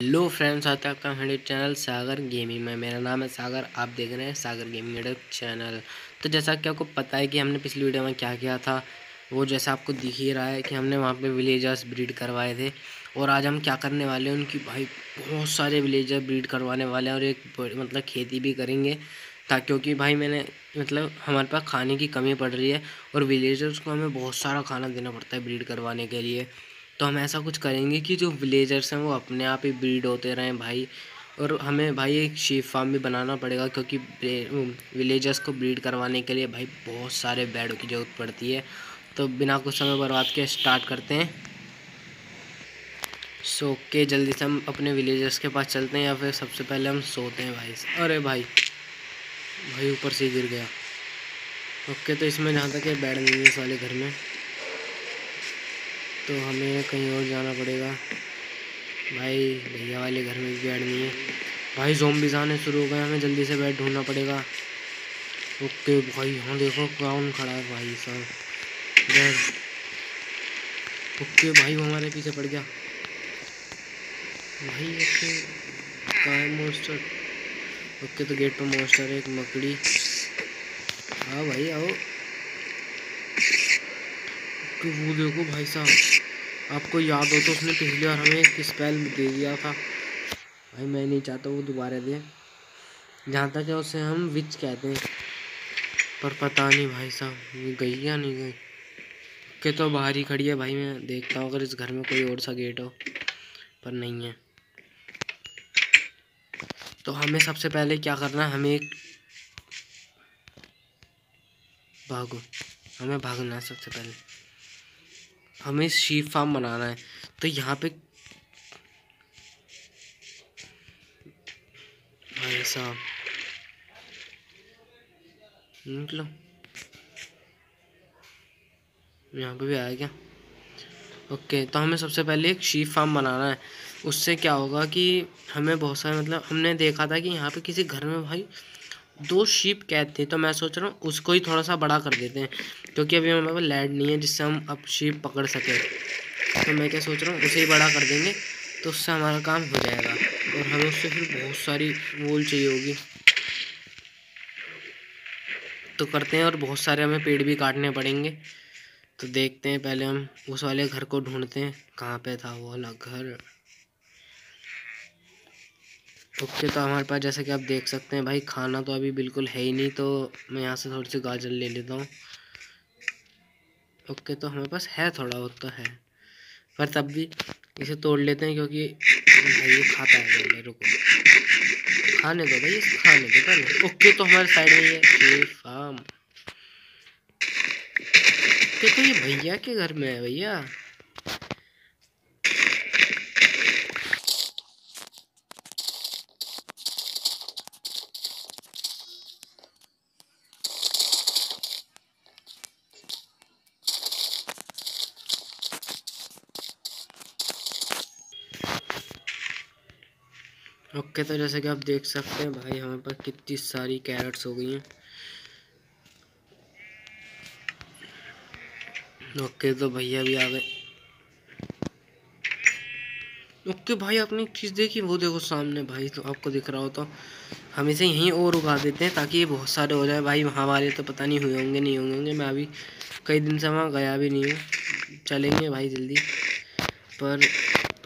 Hello friends आता है आपका हमारे चैनल सागर गेमिंग में। मेरा नाम है सागर आप देख रहे हैं सागर गेमिंग यूट्यूब चैनल तो जैसा कि आपको पता है कि हमने पिछली वीडियो में क्या किया था, वो जैसा आपको दिख ही रहा है कि हमने वहाँ पे विलेजर्स ब्रीड करवाए थे। और आज हम क्या करने वाले हैं, उनकी भाई बहुत सारे विलेजर ब्रीड करवाने वाले हैं और एक मतलब खेती भी करेंगे, ताकि क्योंकि भाई मैंने मतलब हमारे पास खाने की कमी पड़ रही है और विलेजर्स को हमें बहुत सारा खाना देना पड़ता है ब्रीड करवाने के लिए। तो हम ऐसा कुछ करेंगे कि जो विलेजर्स हैं वो अपने आप ही ब्रीड होते रहें भाई। और हमें भाई एक शीप फार्म भी बनाना पड़ेगा क्योंकि विलेजर्स को ब्रीड करवाने के लिए भाई बहुत सारे बेडों की ज़रूरत पड़ती है। तो बिना कुछ समय बर्बाद के स्टार्ट करते हैं। सो के जल्दी से हम अपने विलेजर्स के पास चलते हैं या फिर सबसे पहले हम सोते हैं भाई अरे भाई भाई ऊपर से गिर गया। ओके तो इसमें जहाँ तक है बेड नहीं है वाले घर में। तो हमें कहीं और जाना पड़ेगा। भाई, भैया वाले घर में भी बेड नहीं है। भाई जोम्बिस आने शुरू हो गए हमें जल्दी से बेड ढूंढना पड़ेगा। ओके भाई हाँ देखो कौन खड़ा है भाई साहब। बेड ओके भाई, वो हमारे पीछे पड़ गया। भाई ओके कहाँ है मोस्टर ओके तो गेट पर मोस्टर है, एक मकड़ी। हाँ भाई, आओ। वो देखो भाई साहब। आपको याद हो तो उसने पिछली बार हमें एक स्पेल दे दिया था। भाई, मैं नहीं चाहता वो दोबारा दे। जहाँ तक है उसे हम विच कहते हैं। पर पता नहीं भाई साहब, ये गई या नहीं गई? के तो बाहर ही खड़ी है भाई, मैं देखता हूँ अगर इस घर में कोई और सा गेट हो। पर नहीं है। तो हमें सबसे पहले क्या करना है? हमें एक भागो। हमें भागना है सबसे पहले। हमें शीप फार्म बनाना है। तो यहाँ पे भाई साहब। निकलो यहाँ पे भी आया क्या? ओके तो हमें सबसे पहले एक शीप फार्म बनाना है। उससे क्या होगा कि हमें बहुत सारे मतलब हमने देखा था कि यहाँ पे किसी घर में भाई दो शीप कैद थे तो मैं सोच रहा हूँ उसको ही थोड़ा सा बड़ा कर देते हैं, क्योंकि अभी हमारे पास लैड नहीं है जिससे हम अब शीप पकड़ सकें। तो मैं क्या सोच रहा हूँ, उसे ही बड़ा कर देंगे तो उससे हमारा काम हो जाएगा, और हमें उससे फिर बहुत सारी वूल चाहिए होगी। तो करते हैं, और बहुत सारे हमें पेड़ भी काटने पड़ेंगे। तो देखते हैं, पहले हम उस वाले घर को ढूंढते हैं, कहाँ पे था वो वाला घर। ओके तो हमारे पास जैसे कि आप देख सकते हैं, भाई खाना तो अभी बिल्कुल है ही नहीं तो मैं यहाँ से थोड़ी सी गाजर ले लेता हूँ। ओके तो हमारे पास है थोड़ा बहुत तो है, पर तब भी इसे तोड़ लेते हैं क्योंकि भाई ये खाता है पहले रुको। खाने दो भाई, इसे खाने दो, पहले। ओके तो हमारे साइड में ये फार्म। तो ये भैया के घर में है भैया। ओके तो जैसे कि आप देख सकते हैं भाई हमारे पास कितनी सारी कैरेट्स हो गई हैं। ओके तो भैया भी आ गए। ओके भाई, आपने एक चीज़ देखी, वो देखो सामने भाई तो आपको दिख रहा हो तो। हम इसे यहीं और उगा देते हैं, ताकि ये बहुत सारे हो जाए। भाई, वहाँ वाले तो पता नहीं हुए होंगे, नहीं होंगे होंगे। मैं अभी कई दिन से वहाँ गया भी नहीं हूँ। चलेंगे भाई जल्दी। पर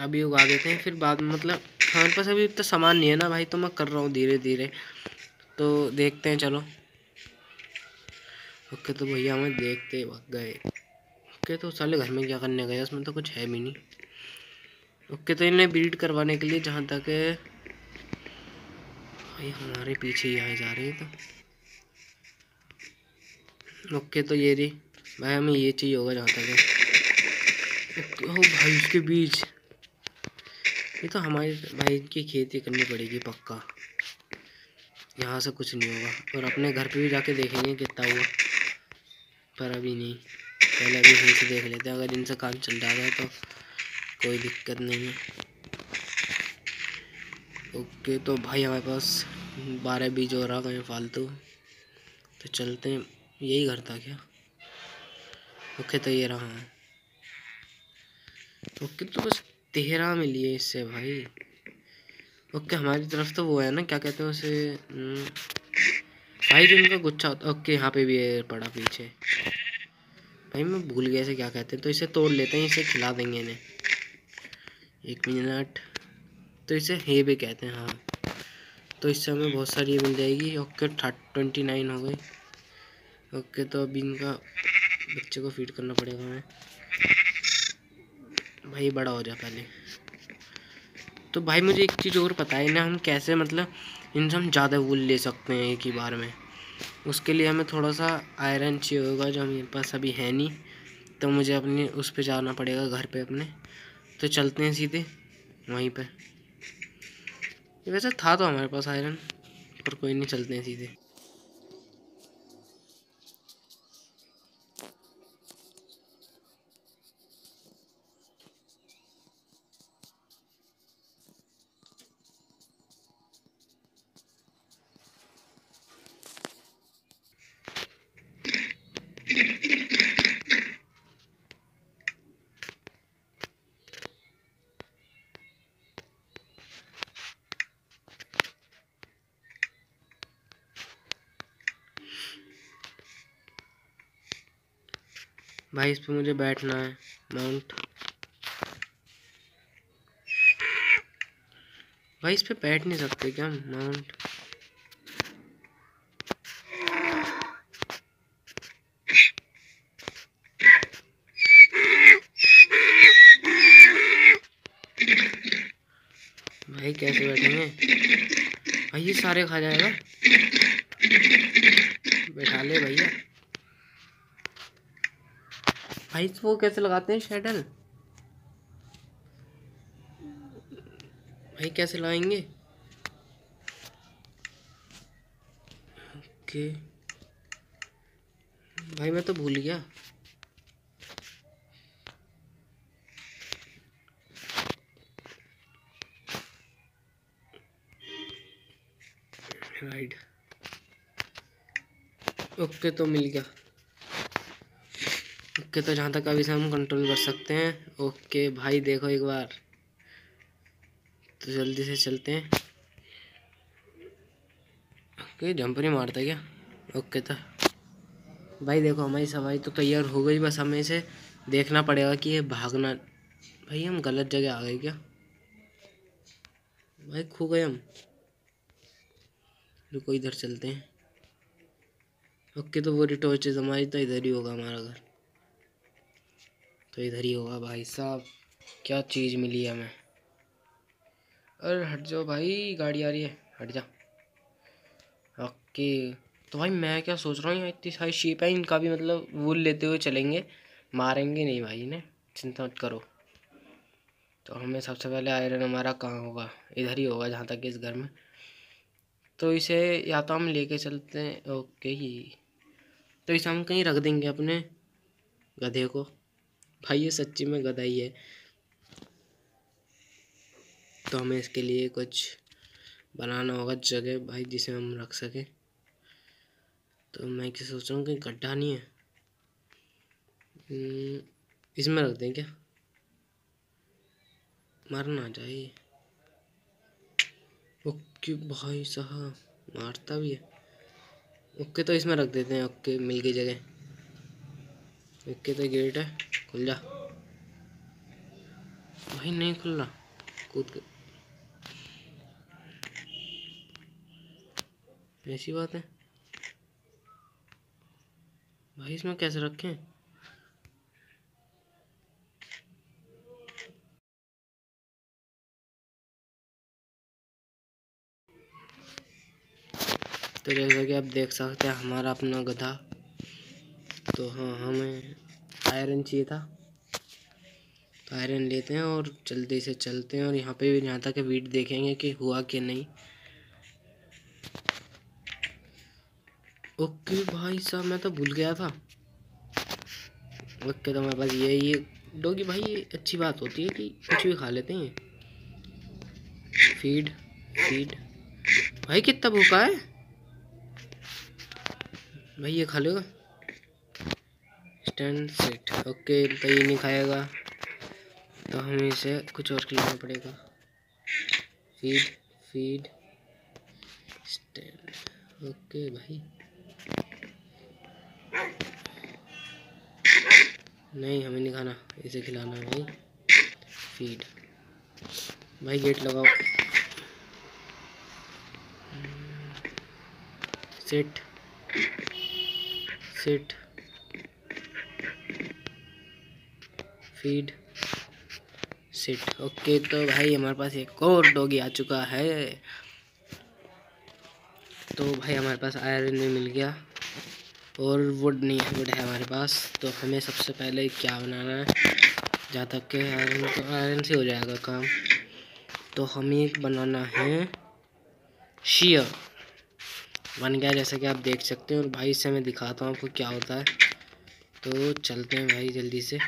अभी उगा देते हैं, फिर बाद में मतलब हमारे पास अभी इतना सामान नहीं है ना भाई तो मैं कर रहा हूँ धीरे धीरे। तो देखते हैं, चलो। ओके तो भैया हमें देखते गए। ओके तो साले घर में क्या करने गए? उसमें तो कुछ है भी नहीं। ओके तो इन्हें ब्रीड करवाने के लिए जहाँ तक भाई, हमारे पीछे ही आए जा रहे हैं तो। ओके तो ये रही। भाई, हमें ये चाहिए होगा जहाँ तक ओ भाई, उसके बीच। ये तो हमारे भाई की खेती करनी पड़ेगी पक्का। यहाँ से कुछ नहीं होगा। और अपने घर पे भी जाके देखेंगे कितना हुआ। पर अभी नहीं। पहले अभी यहीं से देख लेते हैं। अगर इनसे काम चल जाएगा तो कोई दिक्कत नहीं है। ओके तो भाई हमारे पास बारह बीज हो रहा कहीं फालतू। तो चलते हैं। यही घर था क्या? ओके तो ये रहा ओके तो बस तेरह मिली है इससे भाई। ओके हमारी तरफ़ तो वो है ना क्या कहते हैं उसे? हम्म, भाई जो उनका गुच्छा होता ओके यहाँ पे भी है पड़ा पीछे। भाई मैं भूल गया इसे क्या कहते हैं? तो इसे तोड़ लेते हैं इसे खिला देंगे इन्हें। एक मिनट। तो इसे हे भी कहते हैं हाँ। तो इससे हमें बहुत सारी मिल जाएगी। ओके ट्वेंटी नाइन हो गई। ओके तो अभी इनका बच्चे को फ़ीड करना पड़ेगा हमें। भाई बड़ा हो जाए पहले तो भाई मुझे एक चीज़ और पता है ना हम कैसे मतलब इनसे हम ज़्यादा वूल ले सकते हैं एक ही बार में। उसके लिए हमें थोड़ा सा आयरन चाहिए होगा जो मेरे पास अभी है नहीं। तो मुझे अपने, उस पर जाना पड़ेगा घर पे अपने। तो चलते हैं सीधे वहीं पे। वैसे था तो हमारे पास आयरन पर कोई नहीं, चलते हैं सीधे। भाई, इस पे मुझे बैठना है, माउंट। भाई, इस पे बैठ नहीं सकते क्या, माउंट? भाई, कैसे बैठेंगे? भाई, ये सारे खा जाएगा बैठा ले भैया भाई वो कैसे लगाते हैं? शेडल भाई कैसे लाएँगे ओके भाई मैं तो भूल गया। राइट ओके तो मिल गया। ओके तो जहाँ तक अभी से हम कंट्रोल कर सकते हैं। ओके भाई देखो एक बार। तो जल्दी से चलते हैं। ओके जंपर ही मारता क्या? ओके तो। भाई देखो, हमारी सवारी तो तैयार हो गई। बस हमें इसे देखना पड़ेगा कि ये भागना भाई, हम गलत जगह आ गए क्या? भाई खो गए हम। रुको, इधर चलते हैं। ओके तो वो रिटोर्चेज हमारी तो इधर ही होगा हमारा घर। तो इधर ही होगा भाई साहब। क्या चीज़ मिली है हमें? अरे, हट जाओ भाई, गाड़ी आ रही है। हट जा। ओके। तो भाई, मैं क्या सोच रहा हूँ इतनी सारी शीप है, इनका भी मतलब वूल लेते हुए चलेंगे। मारेंगे नहीं भाई इन्हें। चिंता मत करो। तो हमें सबसे पहले आयरन हमारा कहाँ होगा? इधर ही होगा, जहाँ तक इस घर में। तो इसे या तो हम लेके चलते हैं। ओके। ही तो इसे हम कहीं रख देंगे अपने गधे को। भाई ये सच्ची में ही है। तो हमें इसके लिए कुछ बनाना होगा जगह भाई जिसे हम रख सकें। तो मैं क्या सोच रहा हूँ कि गड्ढा नहीं है? हम्म, इसमें रख दें क्या? मरना चाहिए ओके भाई साहब मारता भी है। ओके तो इसमें रख देते हैं ओके मिल गई जगह। ओके तो गेट है खुल जा भाई नहीं खुल रहा कूद के ऐसी बात है भाई इसमें कैसे रखें तो जैसा कि आप देख सकते हैं, हमारा अपना गधा तो हाँ हमें आयरन चाहिए था। तो आयरन लेते हैं और जल्दी से चलते हैं और यहाँ पे भी यहाँ तक वीट देखेंगे कि हुआ कि नहीं। ओके भाई साहब, मैं तो भूल गया था। ओके तो मेरे पास ये ये डोगी भाई, ये अच्छी बात होती है कि कुछ भी खा लेते हैं। फ़ीड फ़ीड भाई, कितना भूखा है? भाई, ये खा लेगा। स्टैंड सेट ओके तो ये नहीं खाएगा। तो हमें इसे कुछ और खिलाना पड़ेगा। फ़ीड फ़ीड स्टैंड ओके भाई। नहीं, हमें नहीं खाना, इसे खिलाना भाई। फ़ीड भाई गेट लगाओ। Set set feed set okay तो भाई हमारे पास एक और डॉगी आ चुका है। तो भाई हमारे पास आयरन भी मिल गया और वुड नहीं है वुड है हमारे पास। तो हमें सबसे पहले क्या बनाना है? जहाँ तक के आयरन तो आयरन से हो जाएगा काम। तो हमें एक बनाना है शियर बन गया जैसा कि आप देख सकते हैं और भाई इससे मैं दिखाता हूँ आपको क्या होता है। तो चलते हैं भाई जल्दी से।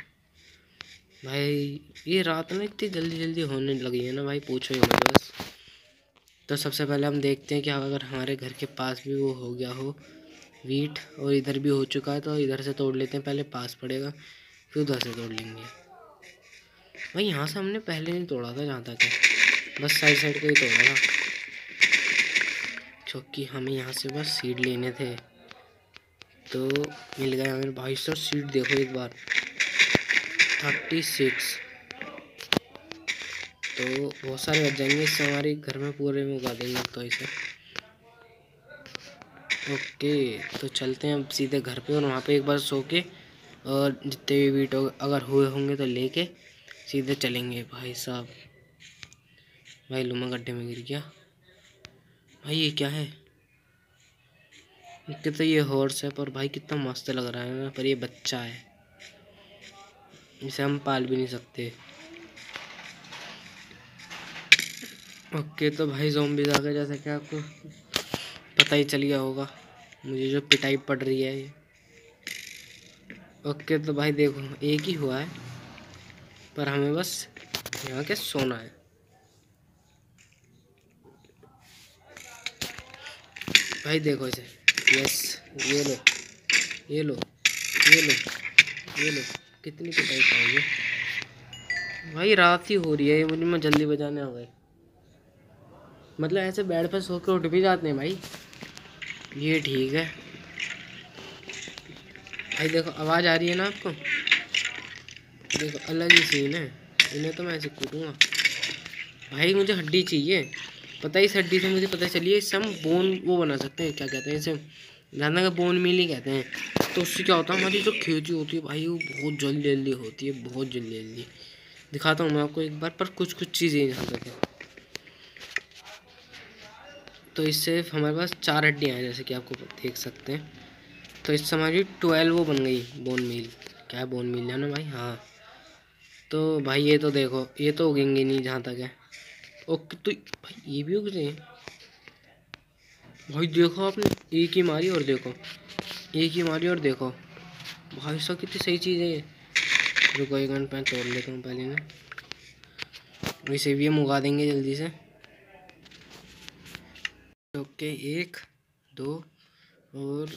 भाई, ये रात में इतनी जल्दी जल्दी होने लगी है ना भाई, पूछो ही मत बस। तो सबसे पहले हम देखते हैं कि अगर हमारे घर के पास भी वो हो गया हो, वीट, और इधर भी हो चुका है तो इधर से तोड़ लेते हैं, पहले पास पड़ेगा, फिर उधर से तोड़ लेंगे। भाई, यहाँ से हमने पहले नहीं तोड़ा था जहाँ तक है। बस साइड साइड का ही तोड़ा था। क्योंकि हमें यहाँ से बस सीड लेने थे। तो मिल गया हमें भाई सर सीड देखो एक बार। Thirty six. तो बहुत सारे बच जाएँगे इससे हमारे घर में पूरे में उगा देंगे तो इसे। ओके तो चलते हैं अब सीधे घर पे और वहाँ पे एक बार सो के और जितने भी वीट अगर हुए होंगे तो लेके सीधे चलेंगे। भाई साहब, भाई लुमा गड्ढे में गिर गया। भाई ये क्या है? कितना तो ये हॉर्स है पर भाई कितना मस्त लग रहा है, पर ये बच्चा है। इसे हम पाल भी नहीं सकते। ओके तो भाई जोम्बिस आ गए, जैसे कि आपको पता ही चल गया होगा। मुझे जो पिटाई पड़ रही है ये। ओके तो भाई देखो, एक ही हुआ है, पर हमें बस यहाँ के सोना है। भाई देखो इसे। यस ये लो ये लो ये लो ये लो। कितनी पिटाई पाओगे भाई, रात ही हो रही है मुझे मैं जल्दी बजाने आ गए। मतलब ऐसे बेड पर सो के उठ भी जाते हैं भाई। ये ठीक है। भाई, देखो, आवाज़ आ रही है ना आपको? देखो, अलग ही सीन है। इन्हें तो मैं ऐसे कूटूँगा भाई, मुझे हड्डी चाहिए। पता ही, इस हड्डी से मुझे पता चलिए इससे हम बोन वो बना सकते हैं। क्या कहते हैं इसे? ज़्यादा का बोन मिल ही कहते हैं। तो उससे क्या होता है, हमारी जो खेती होती है भाई, वो बहुत जल्दी जल्दी होती है, बहुत जल्दी जल्दी। दिखाता हूँ मैं आपको एक बार, पर कुछ कुछ चीज़ें तक है तो इससे हमारे पास चार हड्डियाँ हैं, जैसे कि आपको देख सकते हैं। तो इससे हमारी ट्वेल्व वो बन गई बोन मील क्या है बोन मील जाना भाई? हाँ। तो भाई ये तो देखो, ये तो उगेंगे नहीं जहाँ तक है। ओके तो भाई ये भी उग रहे हैं। भाई देखो आपने, एक ही मारी और देखो। एक ही मारी और देखो। भाई साहब, कितनी सही चीज़ है ये। रुको एक घंटे मैं तोड़ लेता हूँ पहले ना। इसे भी हम उगा देंगे जल्दी से। ओके, एक, दो, और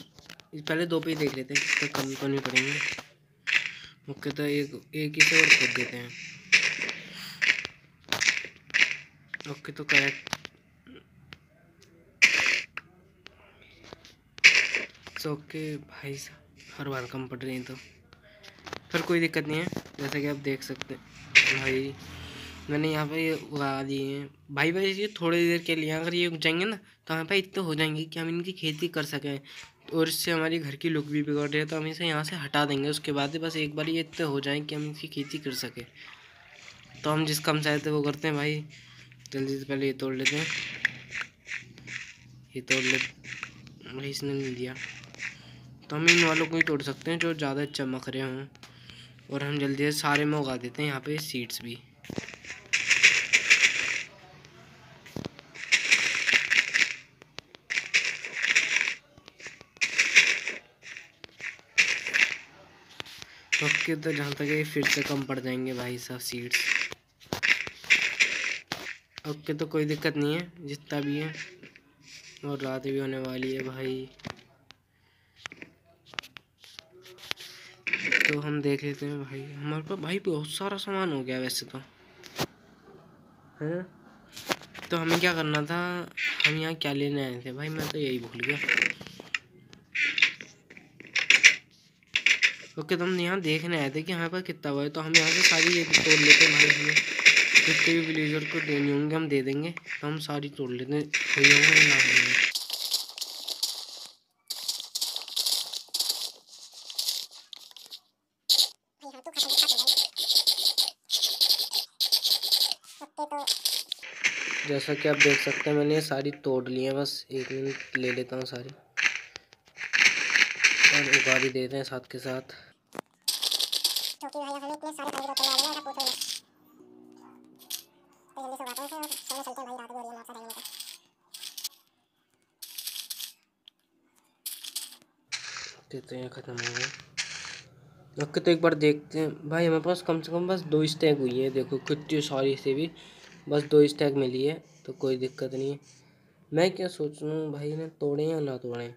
पहले दो पे ही देख लेते हैं कितना कम तो नहीं पड़ेंगे। ओके तो एक एक ही से और खोद देते हैं। ओके तो करेक्ट। ओके, भाई हर बार कम पड़ रही हैं तो। फिर कोई दिक्कत नहीं है, जैसा कि आप देख सकते हैं। भाई, मैंने यहाँ पर ये उगा दिए हैं। भाई भाई, ये थोड़ी देर के लिए अगर ये उग जाएँगे ना तो हमारे पास इतने हो जाएँगे कि हम इनकी खेती कर सकें। और इससे हमारी घर की लुक भी बिगड़ रही है तो हम इसे यहाँ से हटा देंगे। उसके बाद बस एक बार ये इतने हो जाएँ कि हम इसकी खेती कर सकें। तो हम जिस कम चाहते वो करते हैं भाई। जल्दी से पहले ये तोड़ लेते हैं। ये तोड़ ले इसने नहीं दिया। तो हम इन वालों को ही तोड़ सकते हैं जो ज़्यादा चमक रहे हों। और हम जल्दी से सारे में उगा देते हैं यहाँ पे सीड्स भी। ओके तो जहाँ तक ये फिर से कम पड़ जाएँगे भाई साहब सीड्स ओके तो कोई दिक्कत नहीं है, जितना भी है, और रात भी होने वाली है भाई। तो हम देख लेते हैं भाई। हमारे पास भाई बहुत सारा सामान हो गया वैसे तो। है? तो हमें क्या करना था? हम यहाँ क्या लेने आए थे? भाई मैं तो यही भूल गया। ओके तो हम यहाँ देखने आए थे कि हमारे पास कितना हुआ है। तो हम यहाँ से सारी ये तोड़ लेते हैं भाई हमें। जितने भी विलेजर को देने होंगे, हम दे देंगे। तो हम सारी तोड़ लेते हैं ना जैसा कि आप देख सकते हैं मैंने ये सारी तोड़ ली है बस एक मिनट ले लेता हूँ सारी। और उगाड़ी देते हैं साथ के साथ। देते हैं ख़त्म हो गए। ओके तो एक बार देखते हैं। भाई हमारे पास कम से कम बस दो स्टैक हुई है देखो कितनी सारी से भी। बस दो स्टैक मिली है तो कोई दिक्कत नहीं है। मैं क्या सोच रहा हूँ भाई, इन्हें तोड़ें या ना तोड़ें?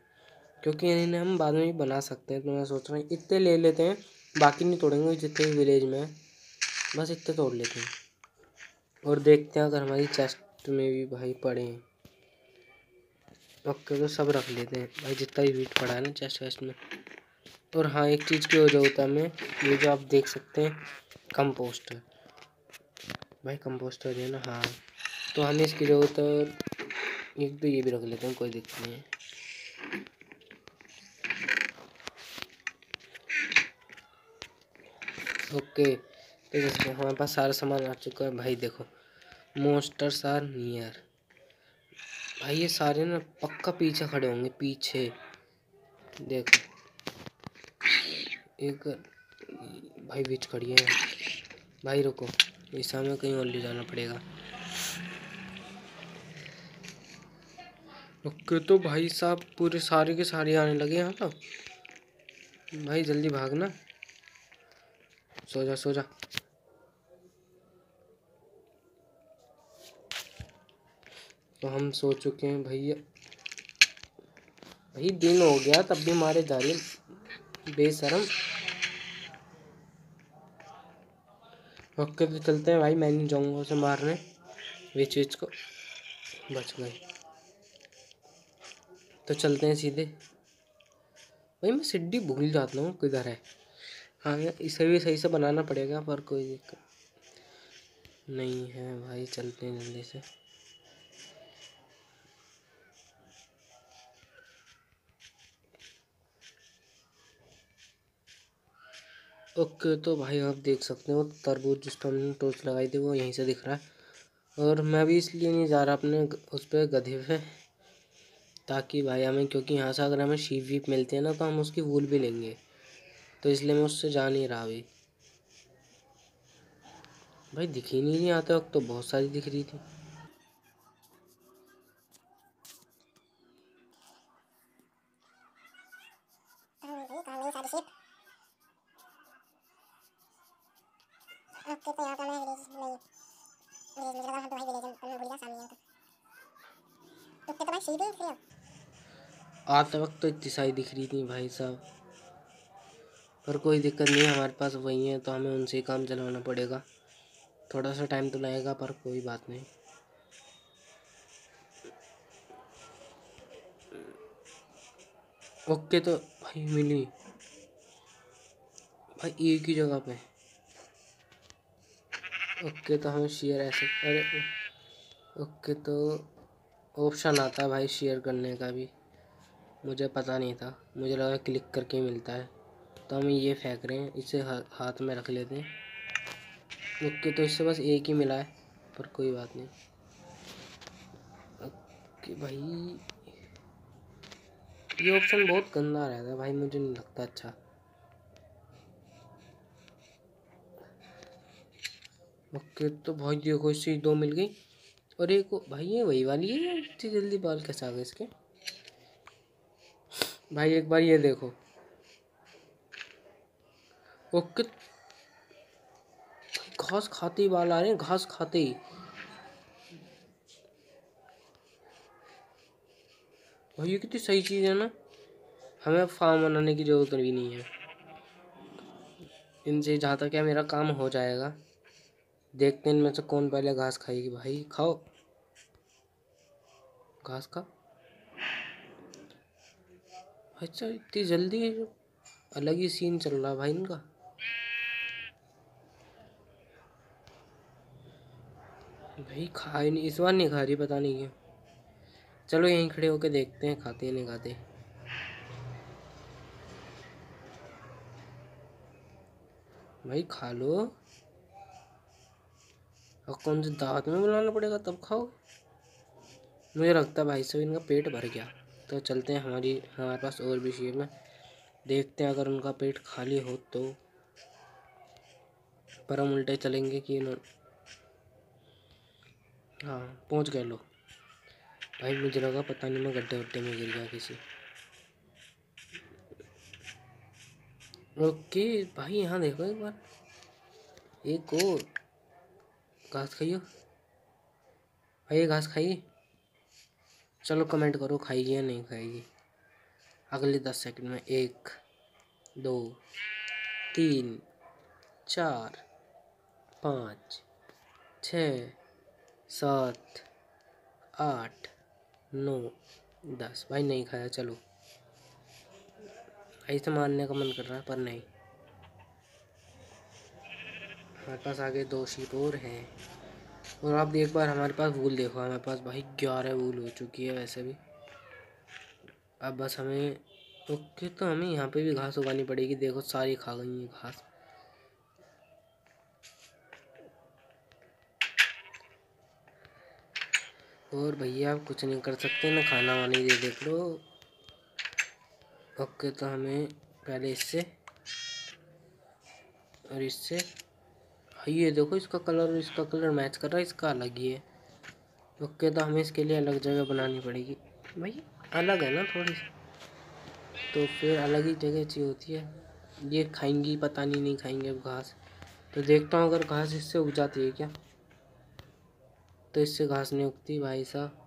क्योंकि इन्हें हम बाद में भी बना सकते हैं तो मैं सोच रहा हूँ इतने ले लेते हैं, बाकी नहीं तोड़ेंगे, जितने भी विलेज में बस इतने तोड़ लेते हैं। और देखते हैं अगर हमारी चेस्ट में भी भाई पड़े हैं। ओके तो सब रख लेते हैं। भाई जितना भी वीट पड़ा है ना चेस्ट वेस्ट में। और हाँ एक चीज़ की वजह होता है हमें, ये जो आप देख सकते हैं कंपोस्टर भाई कंपोस्टर है ना हाँ। तो हमें इसकी ज़रूरत है एक तो ये भी रख लेते हैं, कोई दिक्कत नहीं है। ओके तो जैसे हमारे पास सारा सामान आ चुका है। भाई देखो मोस्टर्स आर नियर भाई ये सारे ना पक्का पीछे खड़े होंगे, पीछे। देखो। एक भाई बीच खड़ी है। भाई रुको। इस हमें कहीं और ले जाना पड़ेगा। ओके तो भाई साहब पूरे सारे के सारे आने लगे यहाँ तो? भाई जल्दी भागना सो जा सो जा तो हम सो चुके हैं भैया। भाई दिन हो गया, तब भी मारे जा रही बेशरम। ओके तो चलते हैं भाई? मैं नहीं जाऊँगा उसे मारने। विच विच को। बच गए। तो चलते हैं सीधे। भाई, मैं सिड्डी भूल जाता हूँ किधर है। हाँ इसे भी सही से बनाना पड़ेगा, पर कोई दिक्कत नहीं है भाई। चलते हैं जल्दी से। ओके तो भाई आप देख सकते हो, तरबूज जिस पर हमने टोच लगाई थी वो यहीं से दिख रहा है। और मैं भी इसलिए नहीं जा रहा अपने उस पर गधे पे, ताकि भाई हमें, क्योंकि यहाँ से अगर हमें शीप वीप मिलते हैं ना तो हम उसकी वूल भी लेंगे। तो इसलिए मैं उससे जा नहीं रहा अभी। भाई दिखी ही नहीं आते वक्त तो बहुत सारी दिख रही थी। आते वक्त तो इतनी सारी दिख रही थी भाई साहब। पर कोई दिक्कत नहीं, हमारे पास वही है तो हमें उनसे काम चलवाना पड़ेगा। थोड़ा सा टाइम तो लगेगा, पर कोई बात नहीं। ओके तो भाई मिली। भाई एक ही जगह पे। ओके तो हमें शेयर ऐसे अरे, ओके तो ऑप्शन आता है भाई शेयर करने का भी। मुझे पता नहीं था। मुझे लगा क्लिक करके मिलता है। तो हम ये फेंक रहे हैं। इसे हाथ में रख लेते हैं। ओके तो इससे बस एक ही मिला है। पर कोई बात नहीं। ओके भाई। ये ऑप्शन बहुत गंदा रहता है भाई। मुझे नहीं लगता अच्छा। ओके तो भाई देखो, इससे दो मिल गई। और एक भाई ये वही वाली है इतनी जल्दी बाल कैसे आ गए इसके? भाई एक बार ये देखो। ओके घास खाते ही बाल आ रहे हैं, घास खाते ही। भाई ये कितनी सही चीज़ है ना। हमें फार्म बनाने की ज़रूरत भी नहीं है। इनसे जहाँ तक क्या मेरा काम हो जाएगा। देखते हैं इनमें से कौन पहले घास खाएगी भाई। खाओ। घास का अच्छा इतनी जल्दी है अलग ही सीन चल रहा भाई इनका। भाई खा नहीं, इस बार नहीं खा रही, पता नहीं क्यों। चलो यहीं खड़े होके देखते हैं, खाते हैं, नहीं खाते। भाई खा लो। और कौन से दांत में बुलाना पड़ेगा, तब खाओ मुझे लगता है भाई साहब इनका पेट भर गया। तो चलते हैं हमारी, हमारे पास और भी शेप में देखते हैं अगर उनका पेट खाली हो तो। पर हम उल्टे चलेंगे कि हाँ पहुँच गए लोग। भाई मुझे लगा पता नहीं मैं गड्ढे वड्ढे में गिर गया किसी। ओके, भाई यहाँ देखो एक बार। एक और। घास खाइयो? भाई घास, खाइए। चलो कमेंट करो खाएगी या नहीं खाएगी अगले दस सेकंड में एक, दो, तीन, चार, पाँच, छ, सात, आठ, नौ, दस। भाई नहीं खाया, चलो। ऐसे मारने का मन कर रहा है, पर नहीं। हमारे पास आगे दो शीट और हैं। और आप एक बार हमारे पास वूल देखो, हमारे पास भाई ग्यारह वूल हो चुकी है वैसे भी। अब बस हमें ओके तो हमें यहाँ पे भी घास उगानी पड़ेगी। देखो, सारी खा गई है घास। और भैया, आप कुछ नहीं कर सकते, ना खाना वाना दे देख लो। ओके तो हमें पहले इससे, और इससे ये देखो इसका कलर इसका कलर मैच कर रहा है, इसका अलग ही है। ओके तो हमें इसके लिए अलग जगह बनानी पड़ेगी। भाई, अलग है ना थोड़ी सी? तो फिर अलग ही जगह चाहिए होती है। ये खाएँगी, पता नहीं नहीं खाएँगे अब घास। तो देखता हूँ अगर घास इससे उग जाती है क्या। तो इससे घास नहीं उगती भाई साहब।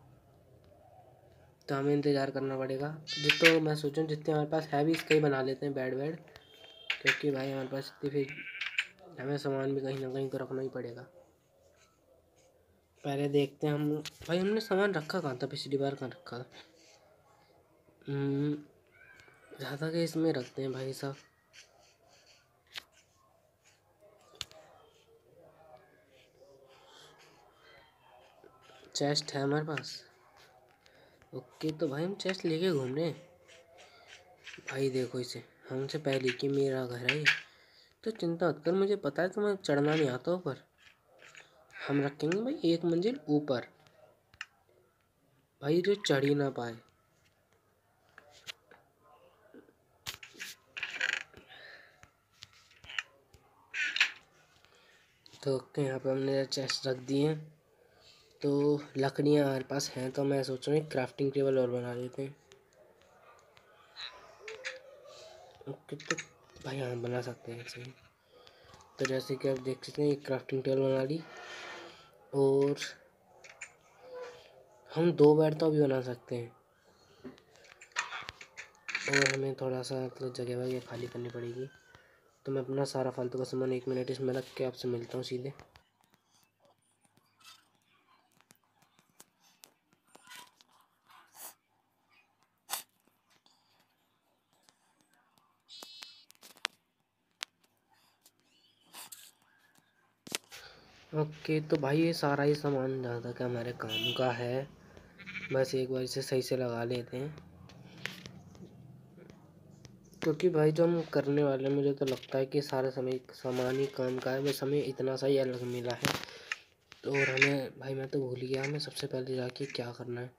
तो हमें इंतज़ार करना पड़ेगा। जितो मैं सोचूँ, जितने हमारे पास है भी, इसका ही बना लेते हैं बेड वेड क्योंकि भाई हमारे पास इतनी फिर हमें सामान भी कहीं ना कहीं तो रखना ही पड़ेगा। पहले देखते हैं हम भाई हमने सामान रखा कहाँ था? पिछली बार कहाँ रखा था? हम्म, ज़्यादा के इसमें रखते हैं भाई साहब। चेस्ट है हमारे पास? ओके तो भाई हम चेस्ट लेके घूम रहे हैं। भाई देखो इसे हमसे पहले कि मेरा घर है तो चिंता मत कर, मुझे पता है तुम्हें चढ़ना नहीं आता ऊपर। हम रखेंगे भाई एक मंजिल ऊपर। भाई जो चढ़ ही ना पाए। तो यहाँ पे हमने चेस्ट रख दिए हैं। तो लकड़ियाँ हमारे पास हैं तो मैं सोच रहा हूँ क्राफ्टिंग टेबल और बना लेते हैं। ओके तो भाई हाँ बना सकते हैं सही तो जैसे कि आप देख सकते हैं क्राफ्टिंग टेबल बना ली और हम दो बेड तो भी बना सकते हैं। और हमें थोड़ा सा मतलब जगह वगैरह खाली करनी पड़ेगी। तो मैं अपना सारा फालतू का सामान एक मिनट इसमें रख के आपसे मिलता हूँ सीधे। ओके तो भाई ये सारा ही सामान ज़्यादा का हमारे काम का है, बस एक बार इसे सही से लगा लेते हैं। क्योंकि भाई जो हम करने वाले हैं, मुझे तो लगता है कि सारा समय सामान ही काम का है, बस हमें इतना सा ही अलग मिला है। तो और हमें, भाई मैं तो भूल गया, हमें सबसे पहले जाके क्या करना है।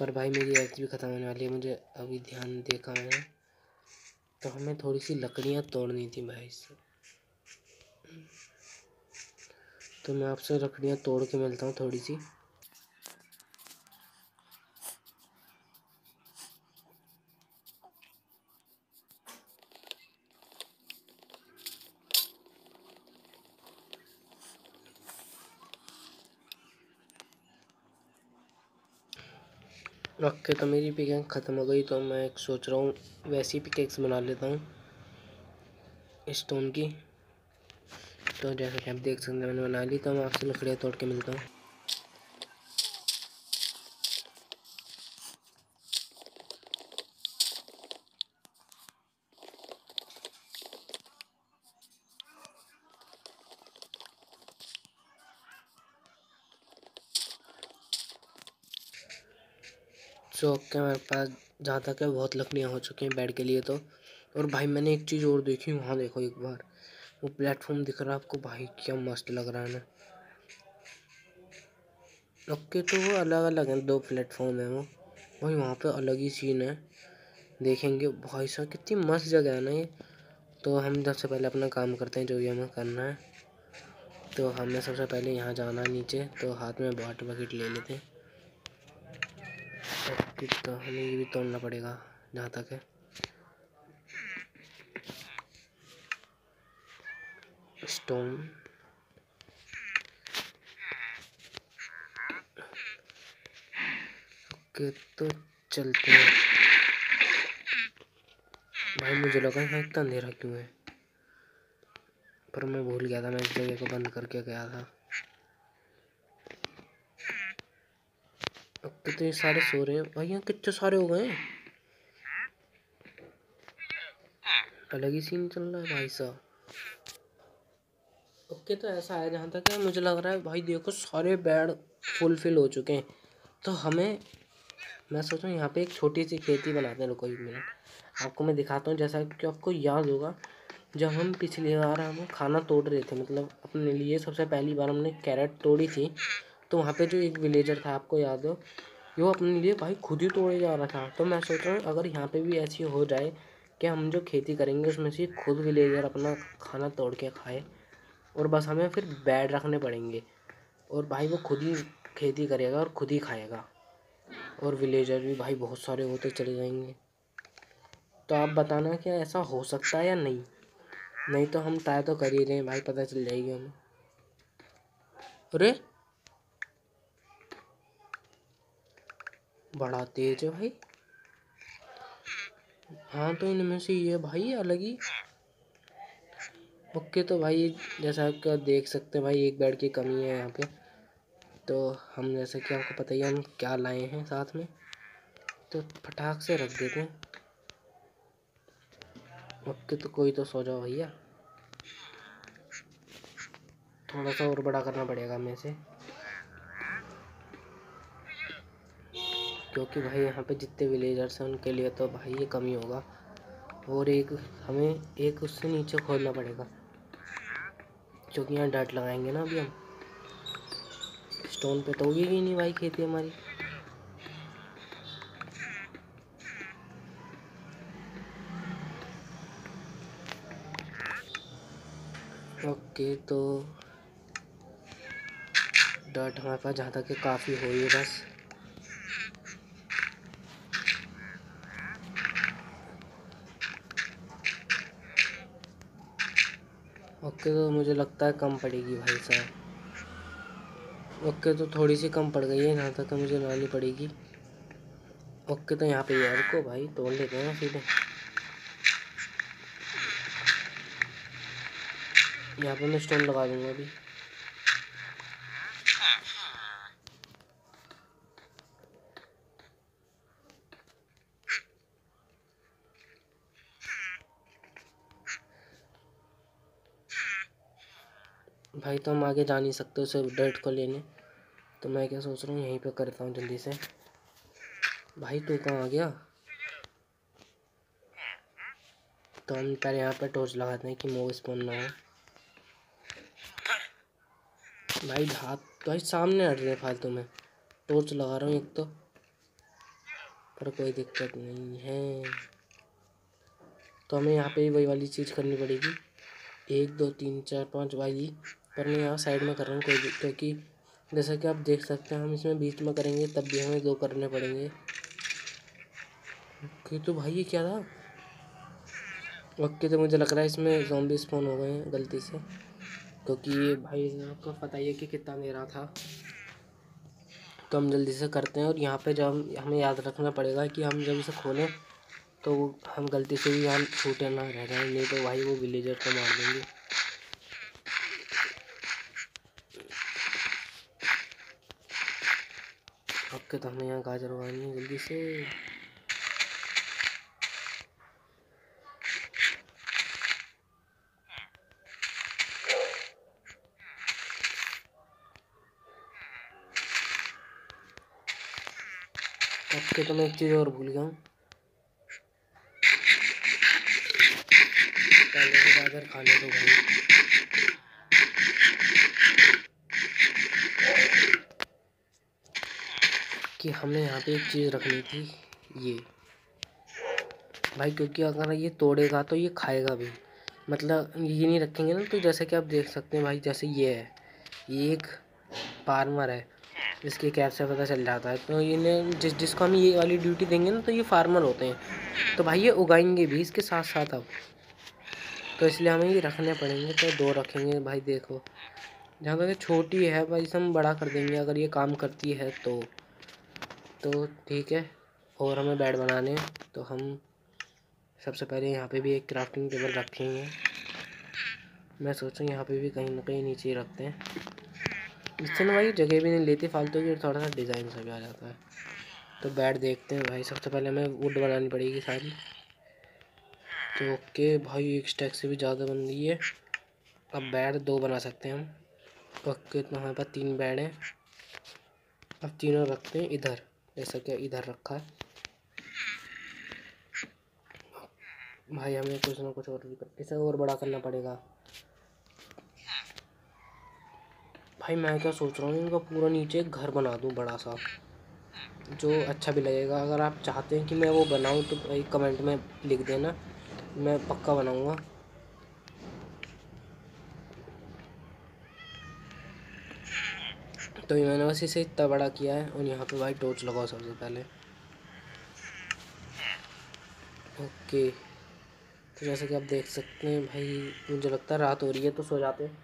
पर भाई मेरी एज भी ख़त्म होने वाली है, मुझे अभी ध्यान देखा मैंने तो हमें थोड़ी सी लकड़ियाँ तोड़नी थी भाई से तो मैं आपसे लकड़ियाँ तोड़ के मिलता हूँ थोड़ी सी। ओके तो मेरी पिकेक्स ख़त्म हो गई तो मैं एक सोच रहा हूँ, वैसी पिकेक्स बना लेता हूँ स्टोन की। तो जैसा कि आप देख सकते हैं, मैंने बना ली तो मैं आपसे लकड़ियाँ तोड़ के मिलता हूँ। चौक के मेरे पास जहाँ तक है, बहुत लकड़ियाँ हो चुकी हैं बेड के लिए तो। और भाई, मैंने एक चीज़ और देखी, वहाँ देखो एक बार। वो प्लेटफॉर्म दिख रहा है आपको। भाई, क्या मस्त लग रहा है ना। ओके तो वो अलग अलग हैं, दो प्लेटफॉर्म है वो। भाई, वहाँ पे अलग ही सीन है। देखेंगे। भाई साहब, कितनी मस्त जगह है ना ये। तो हम सबसे पहले अपना काम करते हैं, जो भी हमें करना है। तो हमें सबसे पहले यहाँ जाना है नीचे। तो हाथ में वाटर बकेट ले लेते हैं। तो हमें ये भी तोड़ना पड़ेगा, जहाँ तक है। स्टोन ओके तो चलते हैं। भाई, मुझे लगा यहाँ इतना अंधेरा क्यों है? पर मैं भूल गया था, मैं इस जगह को बंद करके गया था। अब तो ये सारे सो रहे हैं। भाई, यहाँ कितने सारे हो गए अलग ही सीन चल रहा है भाई साहब। ओके तो ऐसा है, जहाँ तक है, मुझे लग रहा है, भाई देखो, सारे बेड फुलफिल हो चुके हैं। तो हमें, मैं सोच रहा हूँ, यहाँ पे एक छोटी सी खेती बनाते हैं रुको एक मिनट। आपको मैं दिखाता हूँ, जैसा कि आपको याद होगा, जब हम पिछली बार हम खाना तोड़ रहे थे मतलब अपने लिए सबसे पहली बार हमने कैरेट तोड़ी थी तो वहाँ पे जो एक विलेजर था, आपको याद हो, वो अपने लिए भाई खुद ही तोड़े जा रहा था। तो मैं सोच रहा हूँ, अगर यहाँ पे भी ऐसी हो जाए कि हम जो खेती करेंगे, उसमें से खुद विलेजर अपना खाना तोड़ के खाए और बस हमें फिर बेड रखने पड़ेंगे। और भाई वो खुद ही खेती करेगा और खुद ही खाएगा। और विलेजर भी भाई बहुत सारे होते चले जाएँगे। तो आप बताना क्या ऐसा हो सकता है या नहीं? नहीं तो हम ट्राई तो कर ही रहे हैं भाई, पता चल जाएगी हमें। अरे! बड़ा तेज है भाई। हाँ तो इनमें से ये भाई अलग ही ओके तो भाई, जैसा आप देख सकते हैं भाई, एक बेड की कमी है यहाँ पे। तो हम, जैसे कि आपको पता ही हम क्या लाए हैं साथ में। तो फटाक से रख देते हैं। ओके तो कोई तो सो जाओ भैया। थोड़ा सा और बड़ा करना पड़ेगा हमें से क्योंकि भाई, यहाँ पे जितने विलेजर्स हैं, उनके लिए तो भाई ये कमी होगा। और एक, हमें एक उससे नीचे खोलना पड़ेगा। क्योंकि यहाँ डट लगाएँगे ना अभी हम। स्टोन पे तो ही नहीं भाई खेती हमारी। ओके तो डट हमारे पास जहाँ तक काफ़ी हो है बस। ओके तो मुझे लगता है कम पड़ेगी भाई साहब। ओके तो थोड़ी सी कम पड़ गई है, यहाँ तक मुझे लानी पड़ेगी। ओके तो यहाँ पे यार को भाई, तोड़ लेते हैं सीधे यहाँ पे मैं स्टोन लगा दूँगा अभी। भाई तो हम आगे जा नहीं सकते उसे डर्ट को लेने। तो मैं क्या सोच रहा हूँ, यहीं पे करता हूँ जल्दी से। भाई, तू कहाँ आ गया? तो हम पहले यहाँ पर टॉर्च लगाते हैं कि मोव स्पॉन ना हो। भाई, हाथ तो भाई सामने हट रहे फालतू में। टॉर्च लगा रहा हूँ एक तो। पर कोई दिक्कत नहीं है। तो हमें यहाँ पे वही वाली चीज़ करनी पड़ेगी। एक, दो, तीन, चार, पाँच वाली पर मैं यहाँ साइड में कर रहा हूँ, कोई भी क्योंकि जैसा कि आप देख सकते हैं, हम इसमें बीच में करेंगे, तब भी हमें दो करने पड़ेंगे। ओके तो भाई ये क्या था? ओके तो मुझे लग रहा है इसमें जॉम्बी स्पॉन हो गए हैं, गलती से। क्योंकि ये भाई, आपको पता ही है कि कितना मेरा था। तो हम जल्दी से करते हैं, और यहाँ पे जब हमें याद रखना पड़ेगा कि हम जब इसे खोलें तो हम गलती से भी यहाँ छूटे ना रह जाए, नहीं तो भाई वो विलेजर को मार देंगे। ओके तो हमें यहाँ गाजर उगानी है जल्दी से। ओके तो मैं एक चीज़ और भूल गया हूँ। तो गाजर खाने दो भाई। कि हमें यहाँ पे एक चीज़ रखनी थी, ये। भाई, क्योंकि अगर ये तोड़ेगा तो ये खाएगा भी। मतलब ये नहीं रखेंगे ना तो जैसे कि आप देख सकते हैं भाई, जैसे ये है। ये एक फार्मर है इसके कैप से पता चल जाता है। तो इन्हें, जिस, जिसको हम ये वाली ड्यूटी देंगे ना तो ये फार्मर होते हैं। तो भाई, ये उगाएँगे भी इसके साथ साथ अब। तो इसलिए हमें ये रखने पड़ेंगे तो दो रखेंगे। भाई, देखो, जहाँ तक छोटी है, भाई इसे हम बड़ा कर देंगे। अगर ये काम करती है तो। तो ठीक है, और हमें बेड बनाने हैं तो हम सबसे पहले यहाँ पे भी एक क्राफ्टिंग टेबल रखेंगे। मैं सोचूँ यहाँ पे भी कहीं ना कहीं नीचे रखते हैं। इससे ना भाई जगह भी नहीं लेती फालतू की, थोड़ा सा डिज़ाइन सा भी आ जाता है। तो बेड देखते हैं भाई, सबसे पहले हमें वुड बनानी पड़ेगी सारी। तो ओके भाई एक स्टैक से भी ज़्यादा बन गई है। अब बेड दो बना सकते हैं हम। ओके तो हमारे पास तीन बेड हैं। अब तीनों रखते हैं इधर। जैसा कि इधर रखा है। भाई हमें कुछ ना कुछ और भी इसे और बड़ा करना पड़ेगा। भाई, मैं क्या सोच रहा हूँ, इनका पूरा नीचे घर बना दूँ बड़ा सा, जो अच्छा भी लगेगा। अगर आप चाहते हैं कि मैं वो बनाऊँ तो भाई कमेंट में लिख देना। मैं पक्का बनाऊँगा। तो मैंने बस इसे इतना बड़ा किया है और यहाँ पे भाई टॉर्च लगाओ सबसे पहले। ओके तो जैसे कि आप देख सकते हैं भाई, मुझे लगता है रात हो रही है तो सो जाते हैं।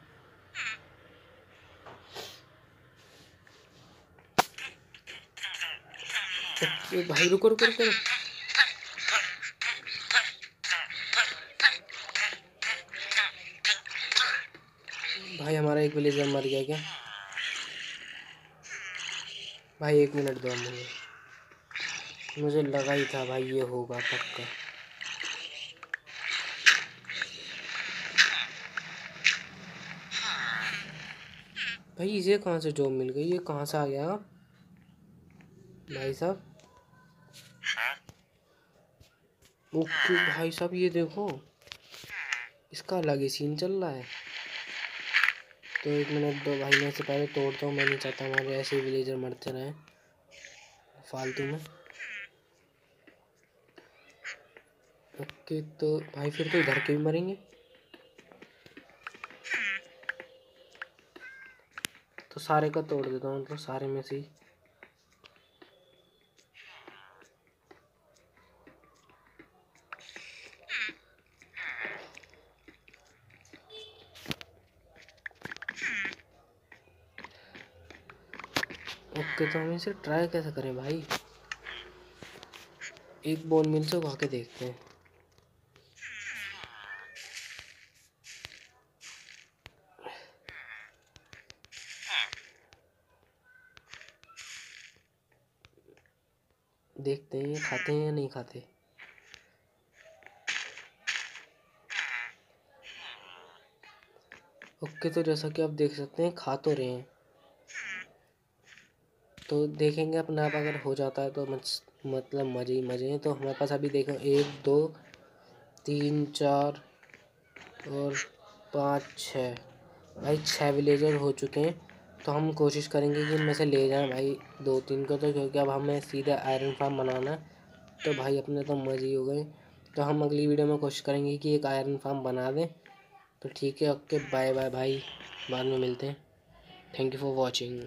तो भाई रुको रुको रुको। भाई हमारा एक विलेजर मर गया क्या? भाई, एक मिनट दो मुझे। मुझे लगा ही था भाई ये होगा पक्का। भाई इसे कहाँ से जॉब मिल गई? ये कहाँ से आ गया भाई साहब। ओके, भाई साहब, ये देखो। इसका अलग ही सीन चल रहा है। तो एक मिनट, दो भाई मैं से पहले तोड़ता हूँ, मैं नहीं चाहता हमारे ऐसे विलेजर मरते रहे। फालतू में। ओके तो भाई फिर तो इधर के भी मरेंगे। तो सारे का तोड़ देता हूँ मतलब सारे में से ही। ओके तो हम इसे ट्राई कैसे करें भाई? एक बोन मिल से उगा के देखते हैं। देखते हैं ये खाते हैं या नहीं खाते? ओके तो जैसा कि आप देख सकते हैं, खा तो रहे हैं। तो देखेंगे अपना आप अगर हो जाता है तो मतलब मज़े ही मज़े हैं। तो हमारे पास अभी देखो, एक, दो, तीन, चार और पाँच छः भाई छः विलेजर हो चुके हैं। तो हम कोशिश करेंगे कि इनमें से ले जाएँ भाई दो तीन को तो क्योंकि अब हमें सीधा आयरन फार्म बनाना है। तो भाई, अपने तो मज़े ही हो गए। तो हम अगली वीडियो में कोशिश करेंगे कि एक आयरन फार्म बना दें। तो ठीक है, ओके बाय बाय भाई बाद में मिलते हैं। Thank you for watching